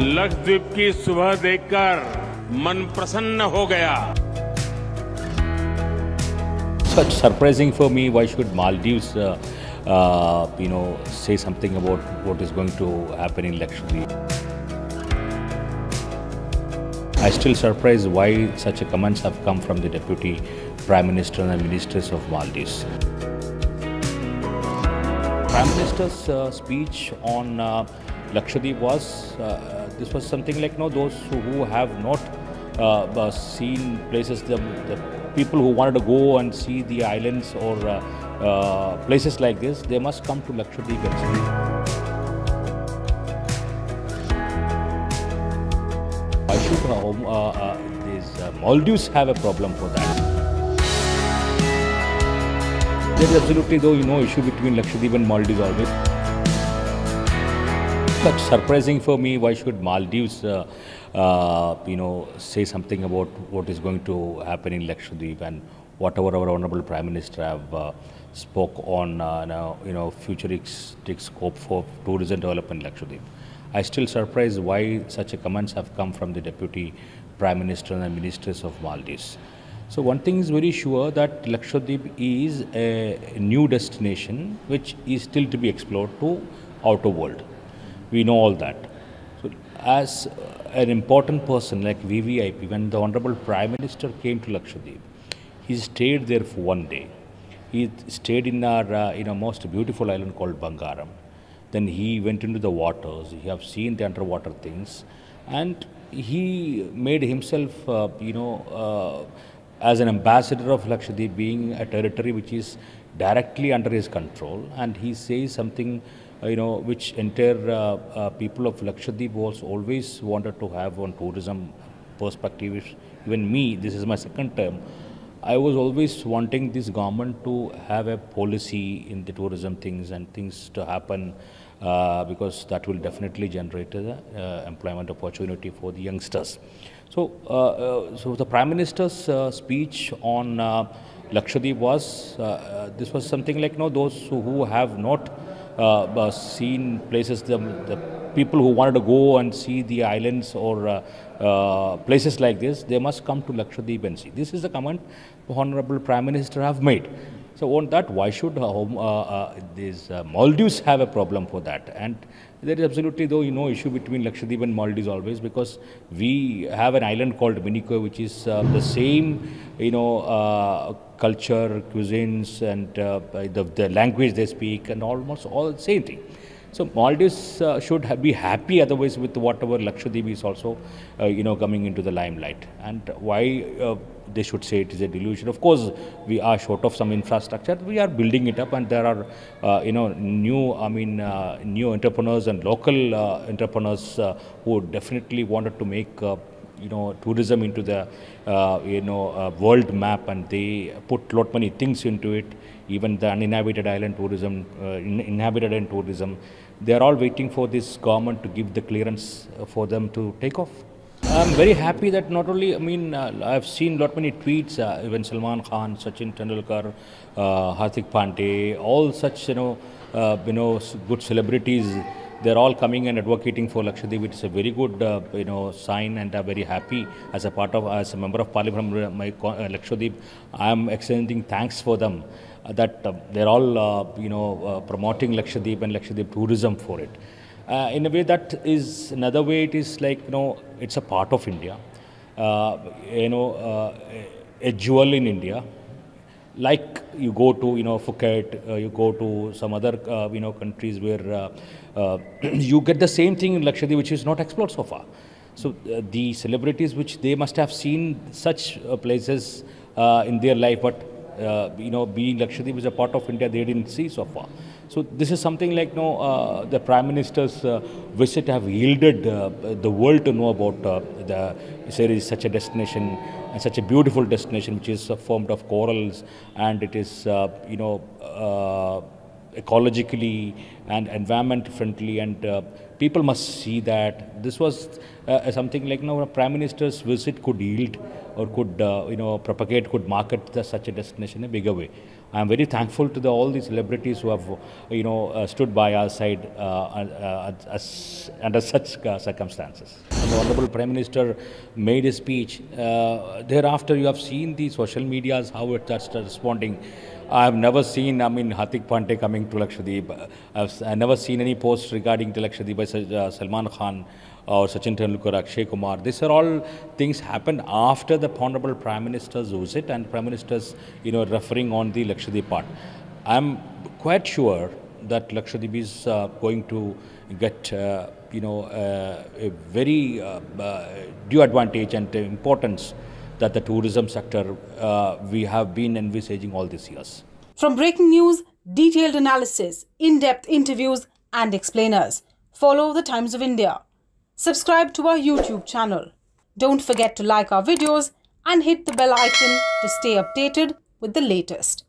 लक्षद्वीप की सुबह देखकर मन प्रसन्न हो गया such surprising for me. Why should Maldives, uh, uh, you know, say something is going to happen in Lakshadweep? I still surprised why such a comments have come from the Deputy Prime Minister and the ministers of Maldives. Prime Minister's uh, speech on uh, Lakshadweep was uh, this was something like you no those who, have not uh, uh, seen places the, the people who wanted to go and see the islands or uh, uh, places like this they must come to Lakshadweep and see. Why should uh, uh, uh, these Maldives have a problem for that? There is absolutely no issue between Lakshadweep and Maldives always. But surprising for me, why should Maldives, uh, uh, you know, say something about what is going to happen in Lakshadweep and whatever our honourable Prime Minister have uh, spoke on, uh, now, you know, futuristic scope for tourism development in Lakshadweep. I still surprised why such a comments have come from the Deputy Prime Minister and ministers of Maldives. So one thing is very sure that Lakshadweep is a new destination which is still to be explored to outer world. We know all that. So as an important person like VVIP, when the Honorable Prime Minister came to Lakshadweep, he stayed there for one day. He stayed in our uh, in a most beautiful island called Bangaram. Then he went into the waters. He have seen the underwater things, and he made himself, uh, you know, uh, as an ambassador of Lakshadweep, being a territory which is directly under his control, and he says something, you know, which entire uh, uh, people of Lakshadweep was always wanted to have on tourism perspective. Even me, this is my second term. I was always wanting this government to have a policy in the tourism things and things to happen uh, because that will definitely generate uh, uh, employment opportunity for the youngsters. So, uh, uh, so the Prime Minister's uh, speech on uh, Lakshadweep was uh, uh, this was something like no those who, who have not uh, uh, seen places the, the people who wanted to go and see the islands or uh, uh, places like this they must come to Lakshadweep and see. This is the comment the Honorable Prime Minister have made. So on that, why should these Maldives have a problem for that? And there is absolutely though no issue between Lakshadweep and Maldives always because we have an island called Minicoy which is uh, the same, you know, uh, culture, cuisines and uh, the, the language they speak and almost all the same thing. So Maldives uh, should ha- be happy otherwise with whatever Lakshadweep is also, uh, you know, coming into the limelight. And why uh, they should say it is a delusion. Of course, we are short of some infrastructure. We are building it up, and there are, uh, you know, new, I mean, uh, new entrepreneurs and local uh, entrepreneurs who definitely wanted to make. You know, tourism into the, uh, you know, uh, world map, and they put lot many things into it. Even the uninhabited island tourism, uh, in, inhabited and tourism, they are all waiting for this government to give the clearance uh, for them to take off. I'm very happy that not only, I mean, uh, I've seen lot many tweets, uh, even Salman Khan, Sachin Tendulkar, uh, Hardik Pandya, all such, you know, uh, you know, good celebrities, they're all coming and advocating for Lakshadweep. It's a very good, uh, you know, sign and I'm very happy as a part of, as a member of parliament from my uh, Lakshadweep. I'm extending thanks for them uh, that uh, they're all, uh, you know, uh, promoting Lakshadweep and Lakshadweep tourism for it. In a way that is another way it is like you know it's a part of India, you know a jewel in India. Like you go to you know Phuket, uh, you go to some other uh, you know countries where uh, uh, you get the same thing in Lakshadweep which is not explored so far. So uh, the celebrities which they must have seen such uh, places in their life, but you know, being Lakshadweep is a part of India they didn't see so far. So this is something like, you know, the Prime Minister's visit have yielded the world to know about the there is such a destination and such a beautiful destination which is uh, formed of corals and it is, uh, you know, uh, ecologically and environment friendly and uh, people must see that. This was uh, something like you know, a prime minister's visit could yield or could uh, you know propagate could market the, such a destination in a bigger way I'm very thankful to the, all the celebrities who have, you know, uh, stood by our side uh, uh, under such uh, circumstances. The Honorable Prime Minister made a speech. Uh, thereafter, you have seen the social medias how it responding. I have never seen, I mean, Hardik Pandya coming to Lakshadweep. I've, never seen any post regarding to Lakshadweep by uh, Salman Khan or Sachin Tendulkar, Akshay Kumar. These are all things happened after the Honorable Prime Minister's visit and Prime Minister's, you know, referring on the Lakshadweep part. I'm quite sure that Lakshadweep is uh, going to get, uh, you know, uh, a very uh, due advantage and importance that the tourism sector uh, we have been envisaging all these years. From breaking news, detailed analysis, in-depth interviews and explainers, follow the Times of India. Subscribe to our YouTube channel. Don't forget to like our videos and hit the bell icon to stay updated with the latest.